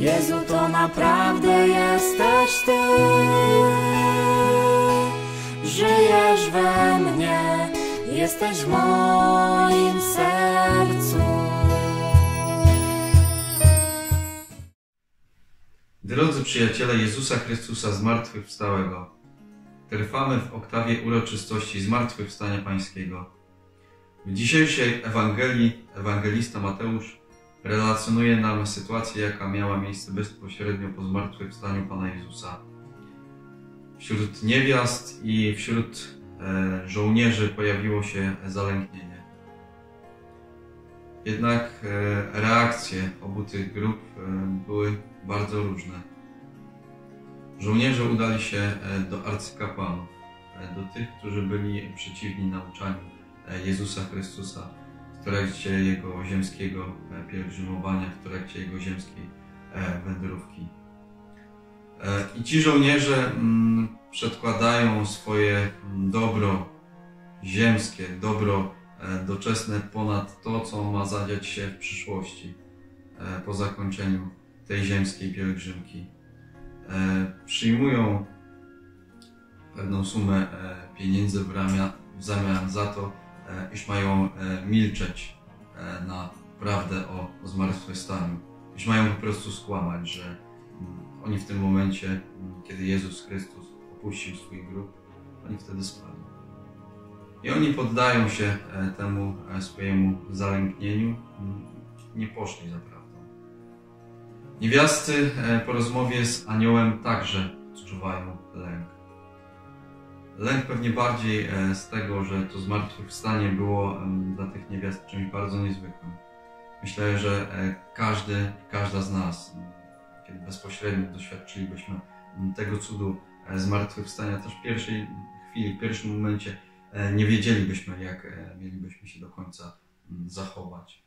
Jezu, to naprawdę jesteś Ty. Żyjesz we mnie, jesteś w moim sercu. Drodzy przyjaciele Jezusa Chrystusa Zmartwychwstałego, trwamy w oktawie uroczystości Zmartwychwstania Pańskiego. W dzisiejszej Ewangelii ewangelista Mateusz relacjonuje nam sytuację, jaka miała miejsce bezpośrednio po zmartwychwstaniu Pana Jezusa. Wśród niewiast i wśród e, żołnierzy pojawiło się zalęknienie. Jednak e, reakcje obu tych grup e, były bardzo różne. Żołnierze udali się do arcykapłanów, do tych, którzy byli przeciwni nauczaniu Jezusa Chrystusa w trakcie jego ziemskiego pielgrzymowania, w trakcie jego ziemskiej e, wędrówki. E, I ci żołnierze mm, przedkładają swoje mm, dobro ziemskie, dobro e, doczesne ponad to, co ma zadziać się w przyszłości, po zakończeniu tej ziemskiej pielgrzymki. Przyjmują pewną sumę pieniędzy w, ramia, w zamian za to, iż mają e, milczeć e, na prawdę o, o zmartwychwstaniu. Iż mają po prostu skłamać, że mm, oni w tym momencie, mm, kiedy Jezus Chrystus opuścił swój grób, oni wtedy spali. I oni poddają się e, temu e, swojemu zalęknieniu, mm, nie poszli za prawdą. Niewiasty e, po rozmowie z aniołem także odczuwają lęk. Lęk pewnie bardziej e, z tego, że to zmartwychwstanie było dla tych niewiast czymś bardzo niezwykłym. Myślę, że e, każdy, każda z nas, kiedy bezpośrednio doświadczylibyśmy tego cudu e, zmartwychwstania, też w pierwszej chwili, w pierwszym momencie nie wiedzielibyśmy, jak mielibyśmy się do końca zachować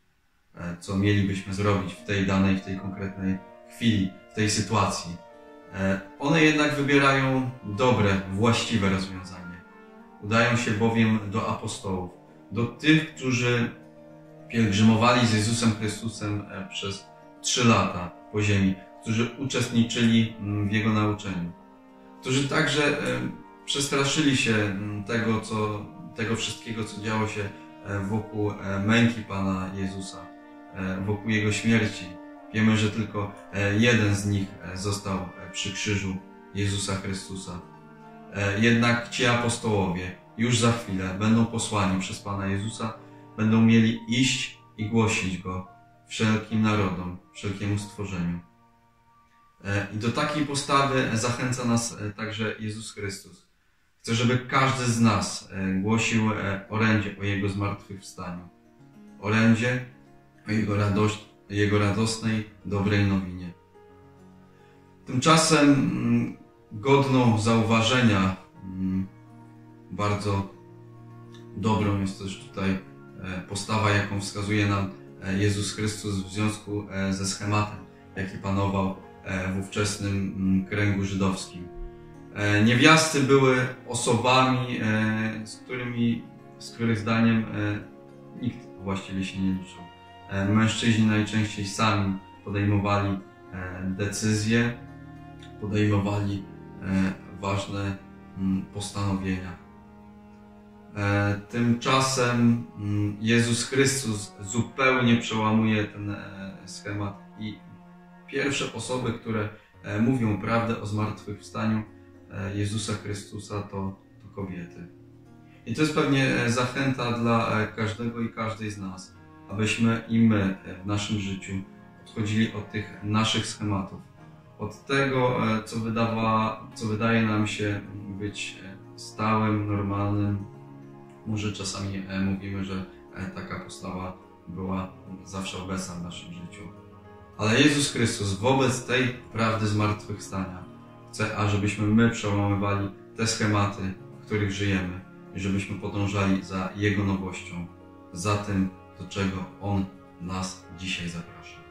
co mielibyśmy zrobić w tej danej, w tej konkretnej chwili, w tej sytuacji. E, One jednak wybierają dobre, właściwe rozwiązanie. Udają się bowiem do apostołów, do tych, którzy pielgrzymowali z Jezusem Chrystusem e, przez trzy lata po ziemi, którzy uczestniczyli mm, w Jego nauczeniu, którzy także e, przestraszyli się mm, tego, co, tego wszystkiego, co działo się wokół męki Pana Jezusa, wokół Jego śmierci. Wiemy, że tylko e, jeden z nich e, został e, przy krzyżu Jezusa Chrystusa. Jednak ci apostołowie już za chwilę będą posłani przez Pana Jezusa, będą mieli iść i głosić Go wszelkim narodom, wszelkiemu stworzeniu. I do takiej postawy zachęca nas także Jezus Chrystus. Chce, żeby każdy z nas głosił orędzie o Jego zmartwychwstaniu. Orędzie o Jego, radość, Jego radosnej, dobrej nowinie. Tymczasem mm, godną zauważenia, mm, bardzo dobrą jest też tutaj e, postawa, jaką wskazuje nam e, Jezus Chrystus w związku e, ze schematem, jaki panował w ówczesnym mm, kręgu żydowskim. Niewiasty były osobami, z którymi, z których zdaniem nikt właściwie się nie liczył. E, Mężczyźni najczęściej sami podejmowali e, decyzje, podejmowali e, ważne mm, postanowienia. Tymczasem mm, Jezus Chrystus zupełnie przełamuje ten schemat i pierwsze osoby, które mówią prawdę o zmartwychwstaniu Jezusa Chrystusa to, to kobiety. I to jest pewnie zachęta dla każdego i każdej z nas, abyśmy i my w naszym życiu odchodzili od tych naszych schematów, od tego, e, co, wydawa, co wydaje nam się być e, stałym, normalnym. Może czasami e, mówimy, że taka postawa była zawsze obecna w naszym życiu. Ale Jezus Chrystus wobec tej prawdy zmartwychwstania chce, ażebyśmy my przełamywali te schematy, w których żyjemy i żebyśmy podążali za Jego nowością, za tym, do czego On nas dzisiaj zaprasza.